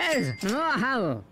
É, é, é. Morra,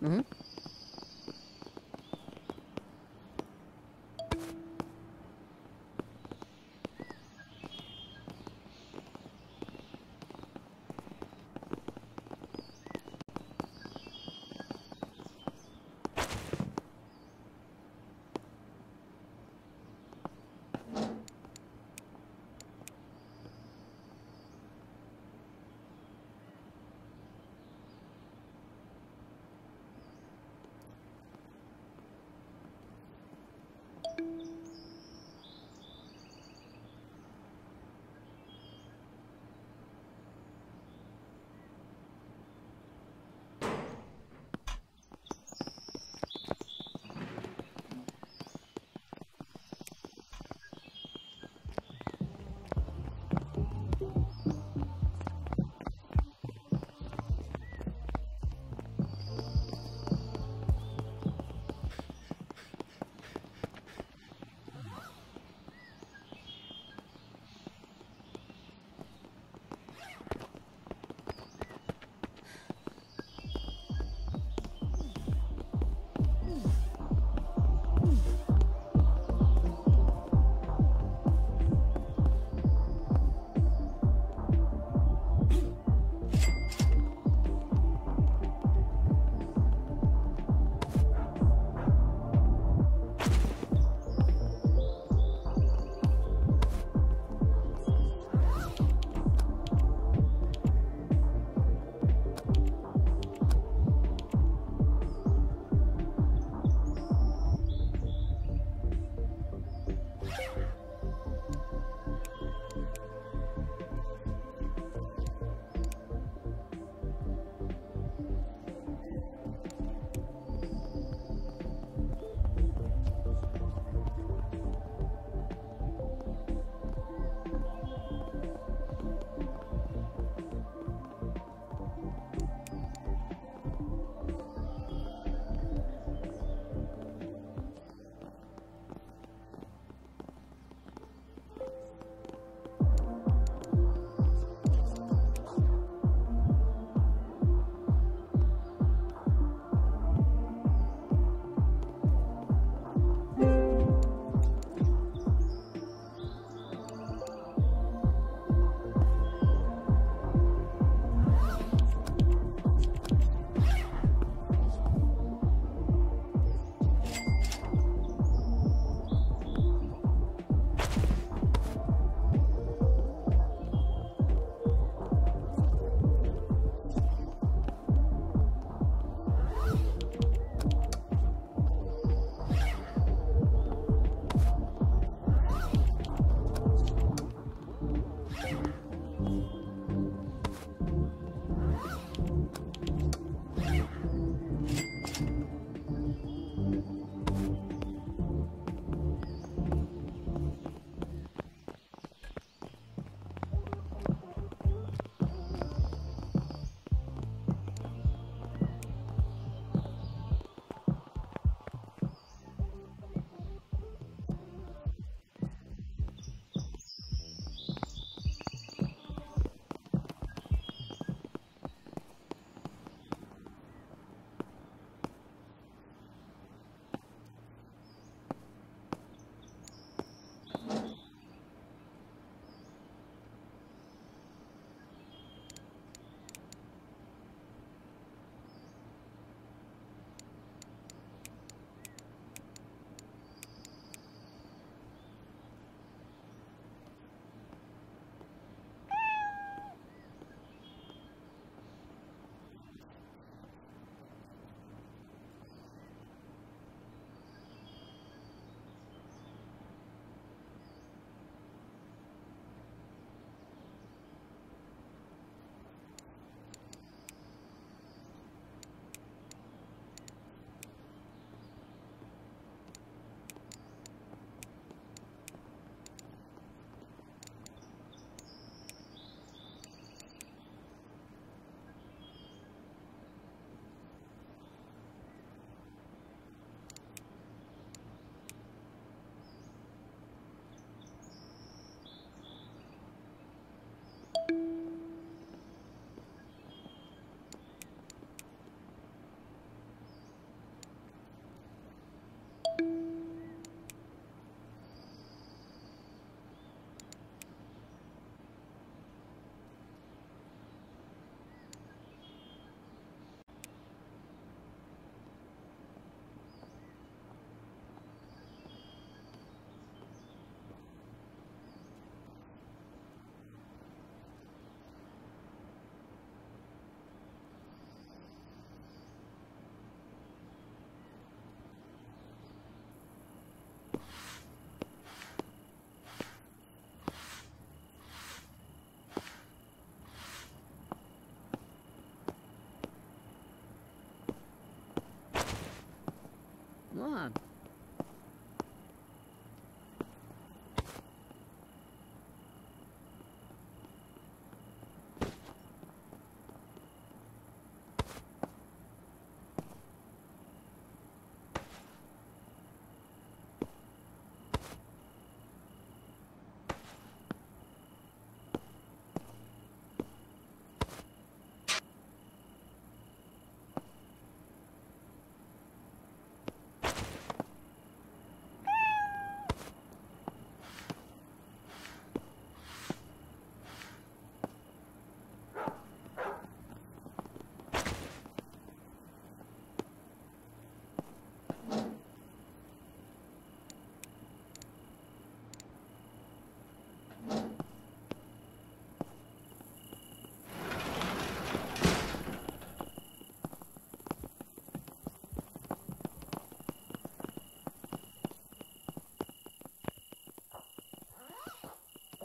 no how. Mhm.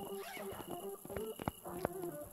Thank you.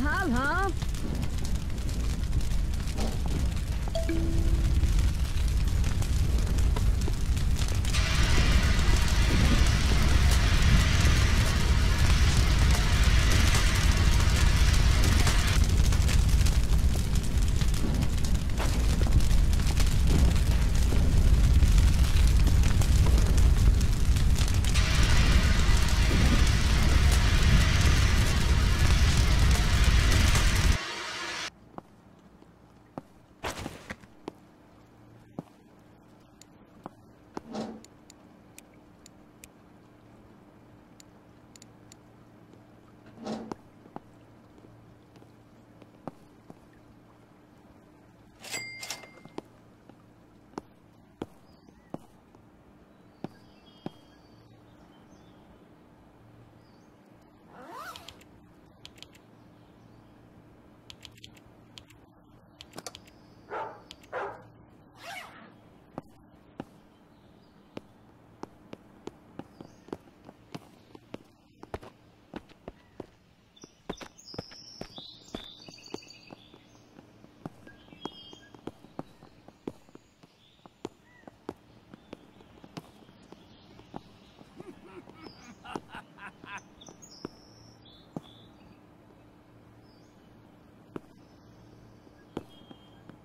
हाँ हाँ।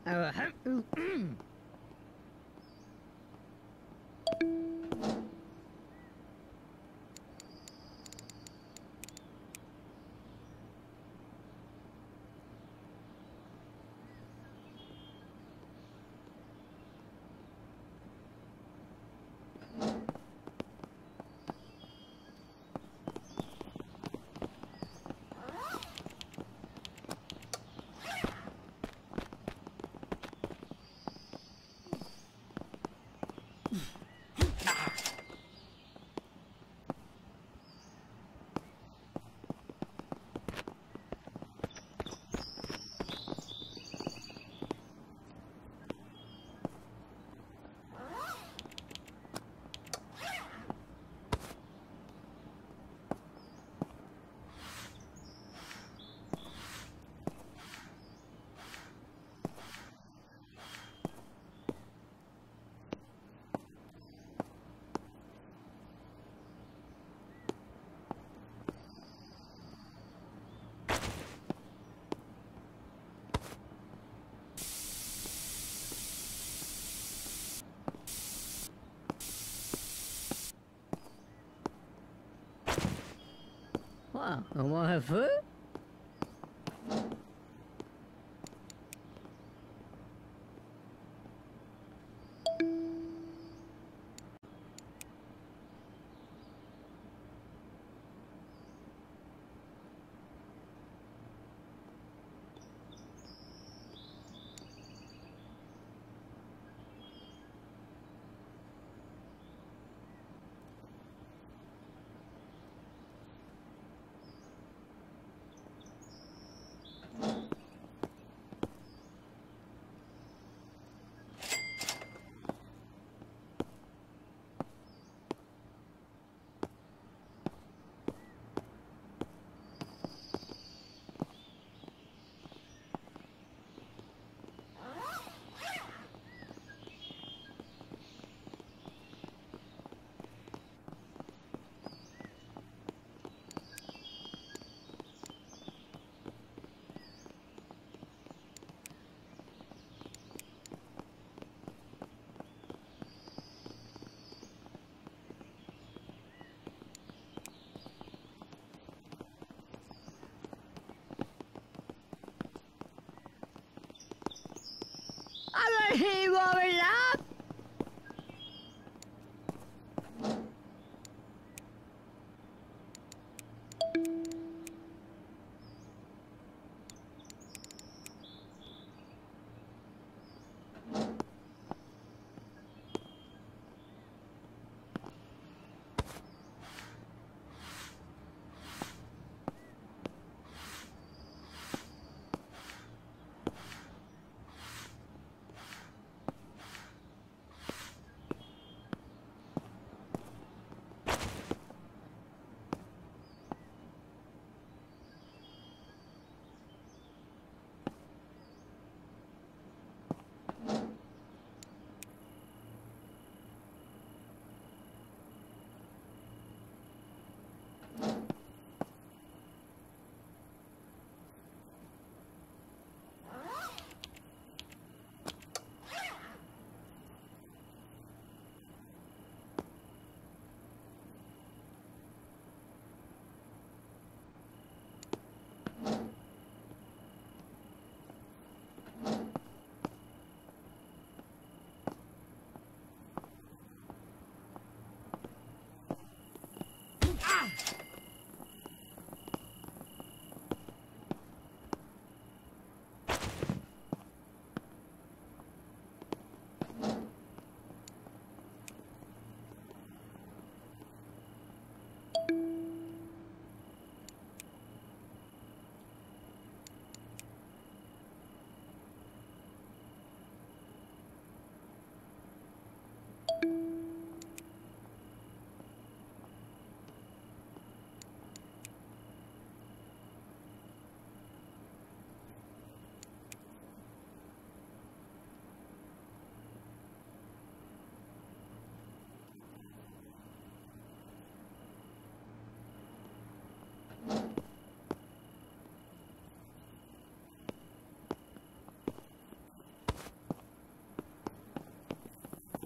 Oh, huh? moi, au moins un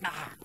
to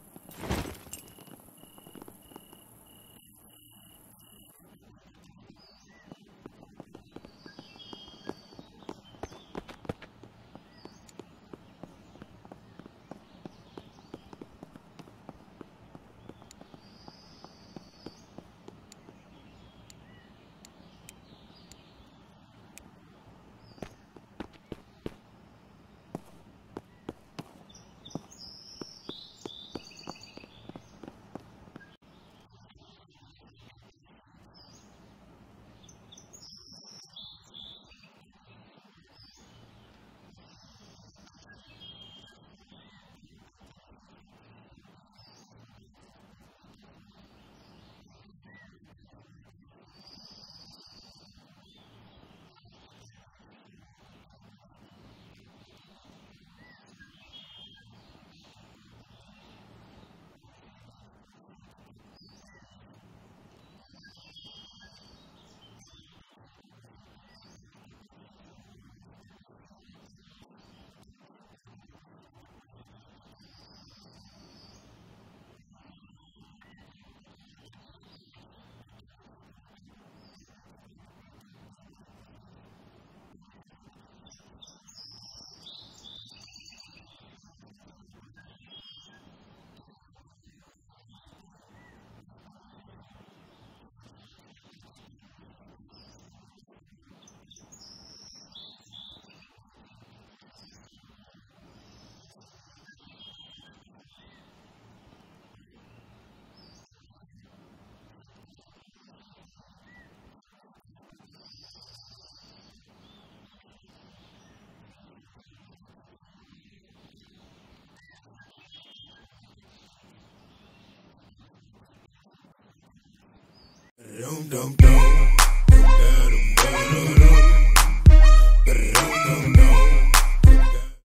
dum dum dum.